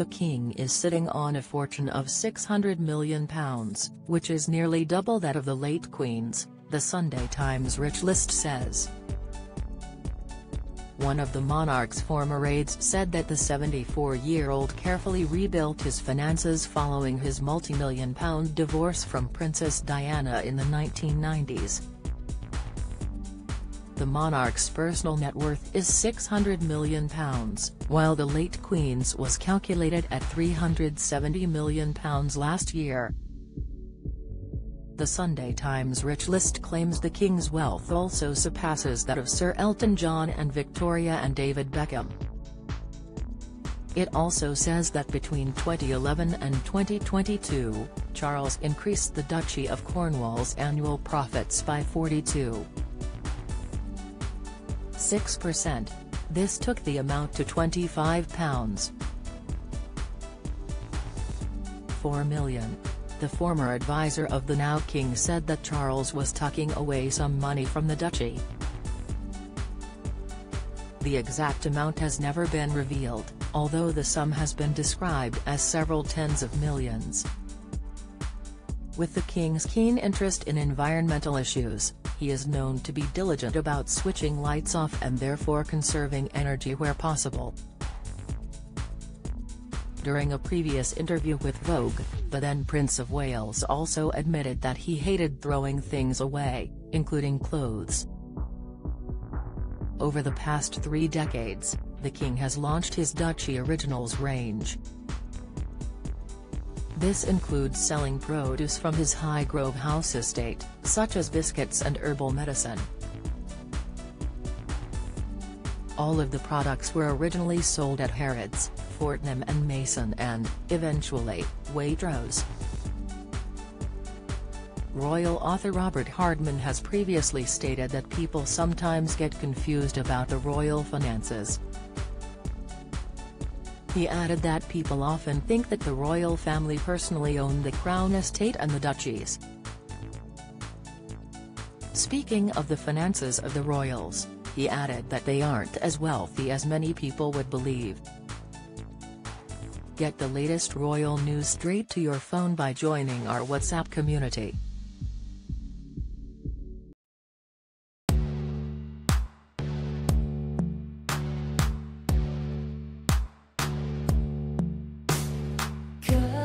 The king is sitting on a fortune of £600 million, which is nearly double that of the late queen's, the Sunday Times rich list says. One of the monarch's former aides said that the 74-year-old carefully rebuilt his finances following his multi-million pound divorce from Princess Diana in the 1990s. The monarch's personal net worth is £600 million, while the late Queen's was calculated at £370 million last year. The Sunday Times Rich List claims the King's wealth also surpasses that of Sir Elton John and Victoria and David Beckham. It also says that between 2011 and 2022, Charles increased the Duchy of Cornwall's annual profits by 42.6%. This took the amount to £25. 4 million. The former advisor of the now king said that Charles was tucking away some money from the duchy. The exact amount has never been revealed, although the sum has been described as several tens of millions. With the king's keen interest in environmental issues, he is known to be diligent about switching lights off and therefore conserving energy where possible. During a previous interview with Vogue, the then Prince of Wales also admitted that he hated throwing things away, including clothes. Over the past three decades, the king has launched his Duchy Originals range. This includes selling produce from his Highgrove House estate, such as biscuits and herbal medicine. All of the products were originally sold at Harrods, Fortnum and Mason and, eventually, Waitrose. Royal author Robert Hardman has previously stated that people sometimes get confused about the royal finances. He added that people often think that the royal family personally own the Crown estate and the duchies. Speaking of the finances of the royals, he added that they aren't as wealthy as many people would believe. Get the latest royal news straight to your phone by joining our WhatsApp community. good.